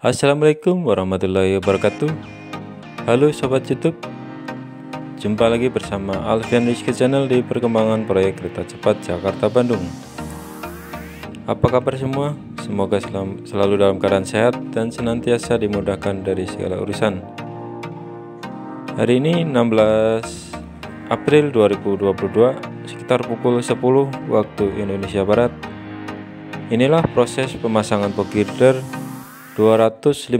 Assalamualaikum warahmatullahi wabarakatuh. Halo Sobat Youtube. Jumpa lagi bersama Alfian Rizky Channel di perkembangan proyek kereta cepat Jakarta-Bandung Apa kabar semua? Semoga selalu dalam keadaan sehat dan senantiasa dimudahkan dari segala urusan. Hari ini 16 April 2022 sekitar pukul 10 waktu Indonesia Barat. Inilah proses pemasangan box girder 257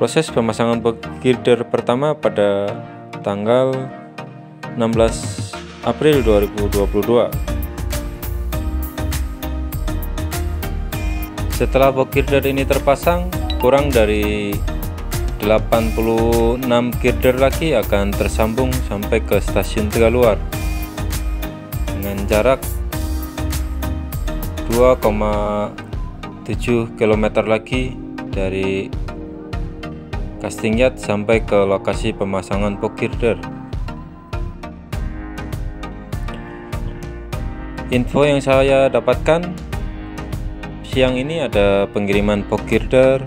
Proses pemasangan girder pertama pada tanggal 16 April 2022 Setelah girder ini terpasang kurang dari 86 girder lagi akan tersambung sampai ke stasiun Tegaluar. Dengan jarak 2,7 km lagi dari casting yard sampai ke lokasi pemasangan box girder info yang saya dapatkan siang ini ada pengiriman box girder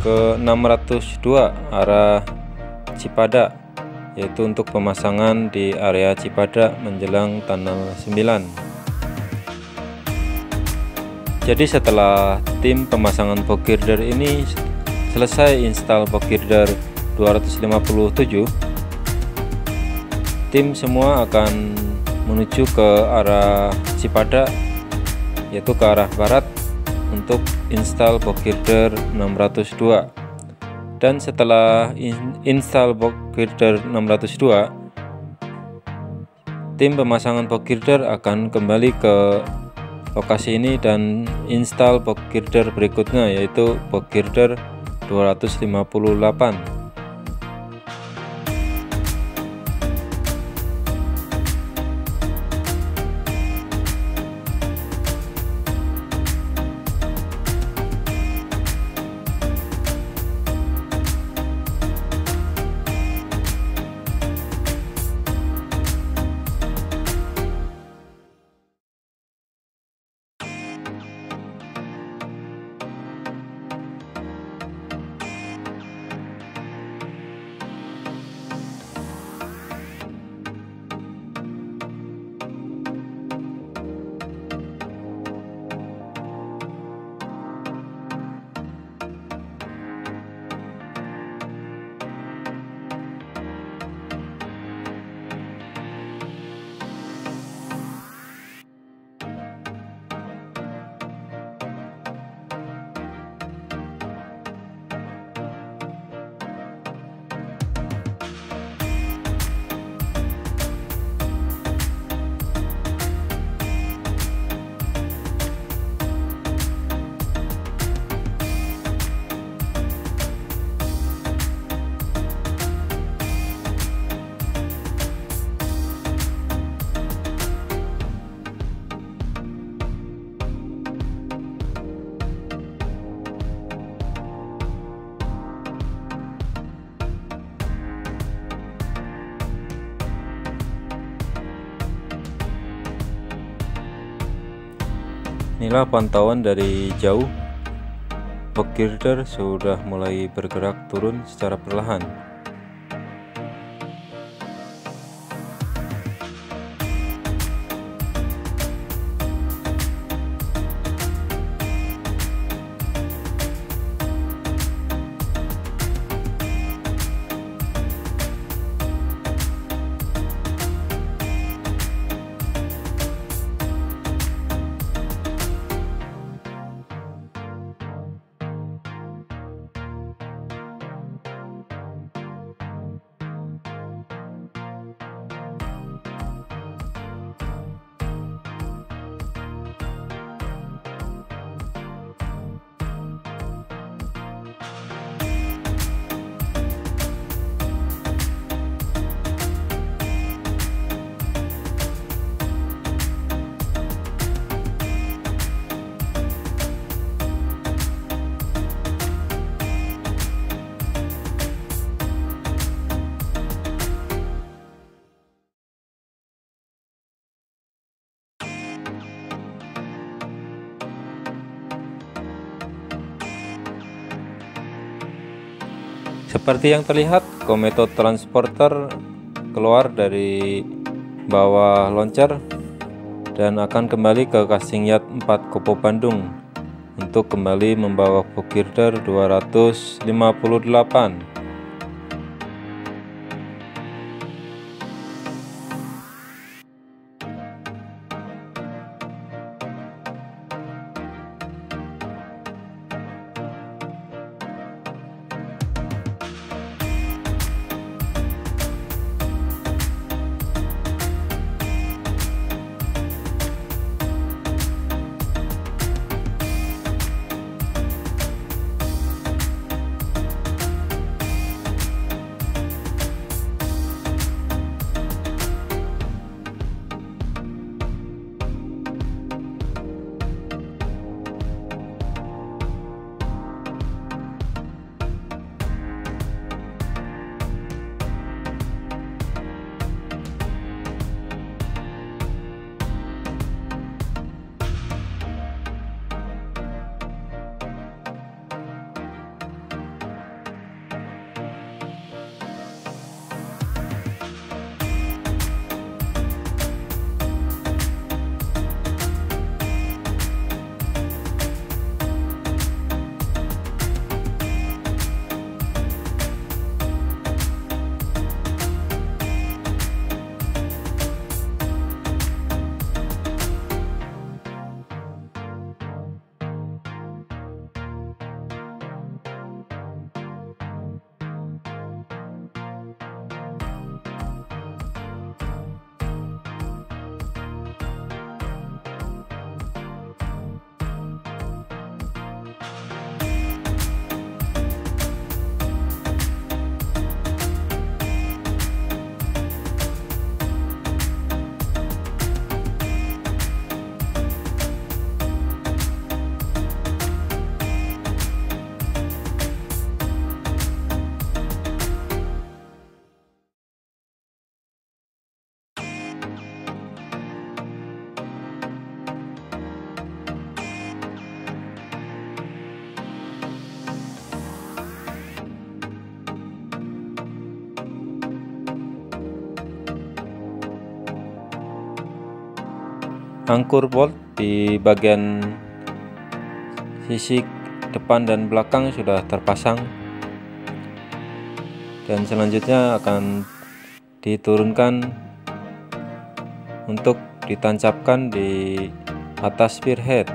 ke 602 arah Cipada yaitu untuk pemasangan di area Cipada menjelang tanggal 9 jadi setelah tim pemasangan box girder ini selesai install box girder 257 tim semua akan menuju ke arah Cipada yaitu ke arah barat untuk install box girder 602 dan setelah install box girder 602 tim pemasangan box girder akan kembali ke lokasi ini dan install box girder berikutnya yaitu box girder 258 Inilah pantauan dari jauh. Box girder sudah mulai bergerak turun secara perlahan. Seperti yang terlihat, kometo transporter keluar dari bawah launcher dan akan kembali ke casing yard 4 Kopo Bandung untuk kembali membawa Bogirder 258 angkur bolt di bagian sisi depan dan belakang sudah terpasang. Dan selanjutnya akan diturunkan untuk ditancapkan di atas spearhead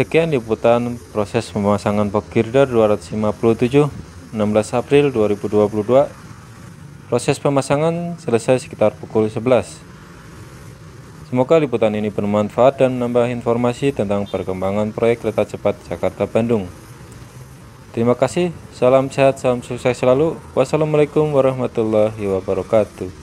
Sekian liputan proses pemasangan box girder 257 16 April 2022. Proses pemasangan selesai sekitar pukul 11. Semoga liputan ini bermanfaat dan menambah informasi tentang perkembangan proyek kereta cepat Jakarta Bandung. Terima kasih, salam sehat, salam sukses selalu. Wassalamualaikum warahmatullahi wabarakatuh.